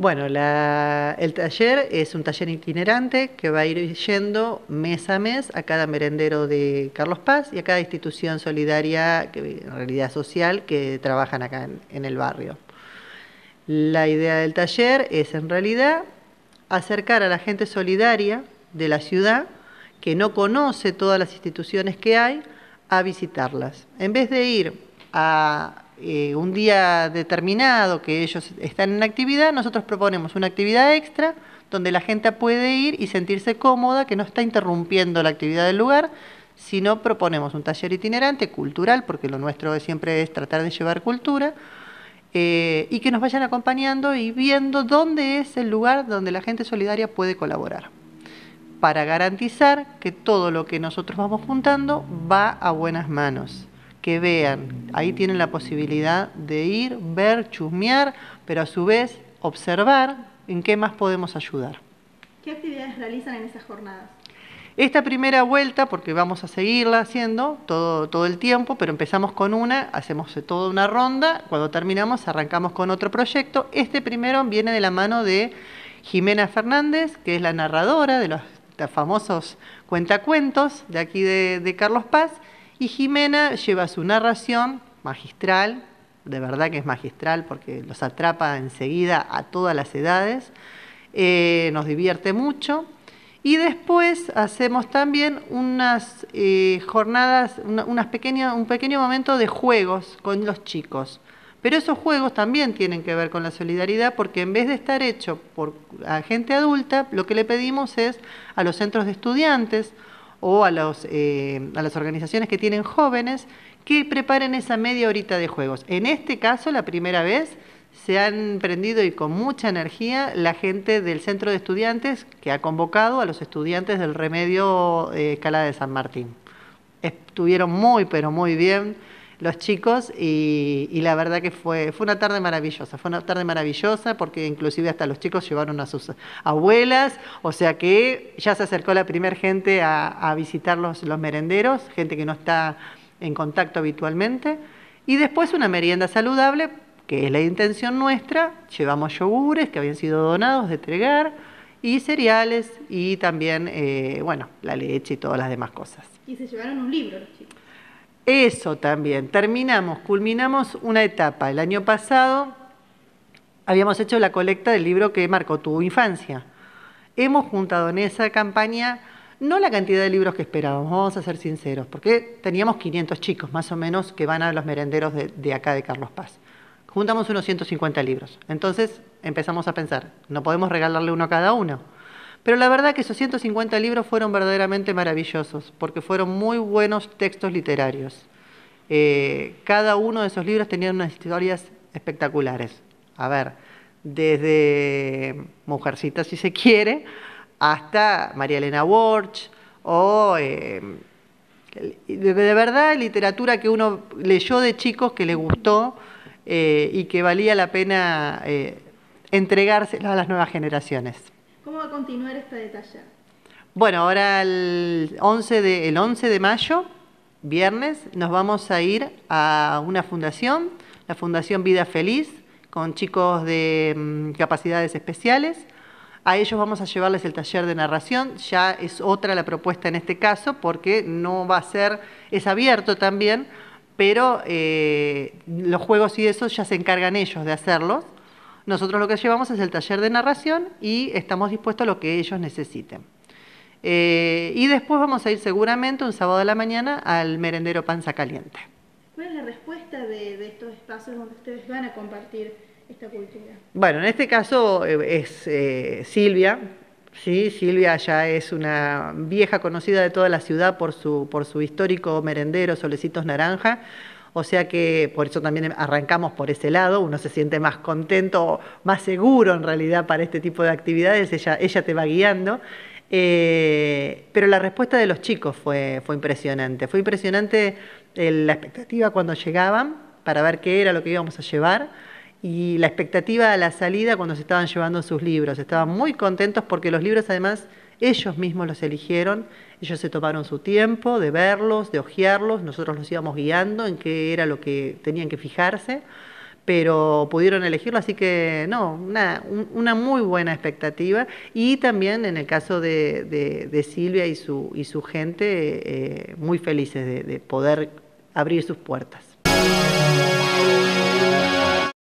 Bueno, el taller es un taller itinerante que va a ir yendo mes a mes a cada merendero de Carlos Paz y a cada institución solidaria, en realidad social, que trabajan acá en el barrio. La idea del taller es en realidad acercar a la gente solidaria de la ciudad que no conoce todas las instituciones que hay a visitarlas. En vez de ir a eh, un día determinado que ellos están en actividad, nosotros proponemos una actividad extra donde la gente puede ir y sentirse cómoda, que no está interrumpiendo la actividad del lugar, sino proponemos un taller itinerante cultural, porque lo nuestro siempre es tratar de llevar cultura, eh, y que nos vayan acompañando y viendo dónde es el lugar donde la gente solidaria puede colaborar, para garantizar que todo lo que nosotros vamos juntando va a buenas manos que vean. Ahí tienen la posibilidad de ir, ver, chusmear, pero a su vez observar en qué más podemos ayudar. ¿Qué actividades realizan en esas jornadas? Esta primera vuelta, porque vamos a seguirla haciendo todo, todo el tiempo, pero empezamos con una, hacemos toda una ronda, cuando terminamos arrancamos con otro proyecto. Este primero viene de la mano de Jimena Fernández, que es la narradora de los, famosos cuentacuentos de aquí de Carlos Paz, y Jimena lleva su narración magistral, de verdad que es magistral porque los atrapa enseguida a todas las edades, eh, nos divierte mucho. Y después hacemos también unas eh, jornadas, unas pequeñas, un pequeño momento de juegos con los chicos. Pero esos juegos también tienen que ver con la solidaridad porque en vez de estar hecho por gente adulta, lo que le pedimos es a los centros de estudiantes o a, los, eh, a las organizaciones que tienen jóvenes que preparen esa media horita de juegos. En este caso, la primera vez, se han prendido y con mucha energía la gente del centro de estudiantes que ha convocado a los estudiantes del remedio eh, Escala de San Martín. Estuvieron muy, pero muy bien los chicos y, la verdad que fue, fue una tarde maravillosa, fue una tarde maravillosa porque inclusive hasta los chicos llevaron a sus abuelas, o sea que ya se acercó la primera gente a, visitar los, los merenderos, gente que no está en contacto habitualmente, y después una merienda saludable, que es la intención nuestra, llevamos yogures que habían sido donados de Tregar, y cereales y también, eh, bueno, la leche y todas las demás cosas. Y se llevaron un libro los chicos. Eso también. Terminamos, culminamos una etapa. El año pasado habíamos hecho la colecta del libro que marcó tu infancia. Hemos juntado en esa campaña no la cantidad de libros que esperábamos, vamos a ser sinceros, porque teníamos 500 chicos más o menos que van a los merenderos de, de acá de Carlos Paz. Juntamos unos 150 libros. Entonces empezamos a pensar, no podemos regalarle uno a cada uno pero la verdad que esos 150 libros fueron verdaderamente maravillosos, porque fueron muy buenos textos literarios. Eh, cada uno de esos libros tenía unas historias espectaculares. A ver, desde Mujercita, si se quiere, hasta María Elena Walsh, o eh, de, verdad literatura que uno leyó de chicos que le gustó eh, y que valía la pena entregársela a las nuevas generaciones. ¿Cómo va a continuar esta de taller? Bueno, ahora el 11 de, el 11 de mayo, viernes, nos vamos a ir a una fundación, la Fundación Vida Feliz, con chicos de mm, capacidades especiales. A ellos vamos a llevarles el taller de narración, ya es otra la propuesta en este caso, porque no va a ser, es abierto también, pero eh, los juegos y eso ya se encargan ellos de hacerlos. Nosotros lo que llevamos es el taller de narración y estamos dispuestos a lo que ellos necesiten. Eh, y después vamos a ir seguramente un sábado de la mañana al merendero Panza Caliente. ¿Cuál es la respuesta de, estos espacios donde ustedes van a compartir esta cultura? Bueno, en este caso eh, es eh, Silvia. Sí, Silvia ya es una vieja conocida de toda la ciudad por su, por su histórico merendero Solecitos Naranja o sea que por eso también arrancamos por ese lado, uno se siente más contento, más seguro en realidad para este tipo de actividades, ella, ella te va guiando. Eh, pero la respuesta de los chicos fue, fue impresionante. Fue impresionante la expectativa cuando llegaban para ver qué era lo que íbamos a llevar y la expectativa a la salida cuando se estaban llevando sus libros. Estaban muy contentos porque los libros además ellos mismos los eligieron, ellos se tomaron su tiempo de verlos, de hojearlos, nosotros los íbamos guiando en qué era lo que tenían que fijarse, pero pudieron elegirlo, así que no, una, una muy buena expectativa y también en el caso de, Silvia y su, y su gente, eh, muy felices de, de poder abrir sus puertas.